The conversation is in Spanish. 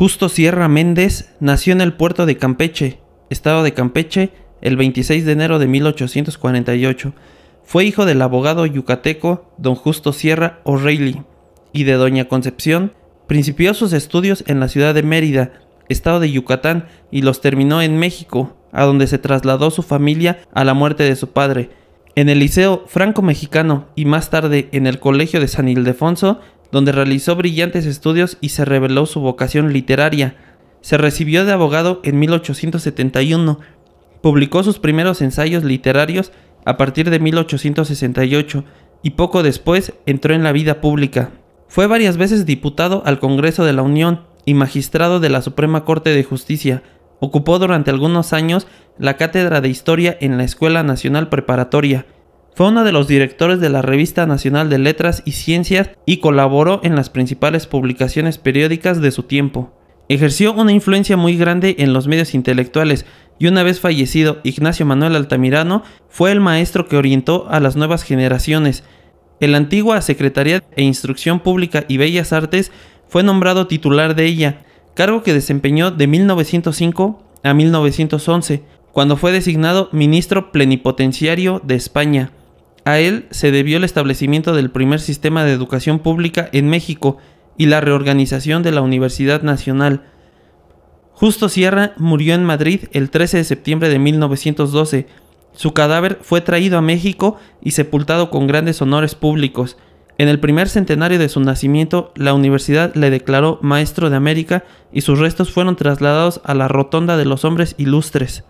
Justo Sierra Méndez nació en el puerto de Campeche, estado de Campeche, el 26 de enero de 1848. Fue hijo del abogado yucateco don Justo Sierra O'Reilly y de doña Concepción. Principió sus estudios en la ciudad de Mérida, estado de Yucatán, y los terminó en México, a donde se trasladó su familia a la muerte de su padre. En el Liceo Franco-Mexicano y más tarde en el Colegio de San Ildefonso donde realizó brillantes estudios y se reveló su vocación literaria. Se recibió de abogado en 1871. Publicó sus primeros ensayos literarios a partir de 1868 y poco después entró en la vida pública. Fue varias veces diputado al Congreso de la Unión y magistrado de la Suprema Corte de Justicia. Ocupó durante algunos años la cátedra de Historia en la Escuela Nacional Preparatoria fue uno de los directores de la Revista Nacional de Letras y Ciencias y colaboró en las principales publicaciones periódicas de su tiempo. Ejerció una influencia muy grande en los medios intelectuales y una vez fallecido Ignacio Manuel Altamirano fue el maestro que orientó a las nuevas generaciones. En la antigua Secretaría de Instrucción Pública y Bellas Artes fue nombrado titular de ella, cargo que desempeñó de 1905 a 1911, cuando fue designado ministro plenipotenciario de España. A él se debió el establecimiento del primer sistema de educación pública en México y la reorganización de la Universidad Nacional. Justo Sierra murió en Madrid el 13 de septiembre de 1912. Su cadáver fue traído a México y sepultado con grandes honores públicos. En el primer centenario de su nacimiento, la universidad le declaró Maestro de América y sus restos fueron trasladados a la Rotonda de los Hombres Ilustres.